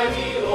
I will.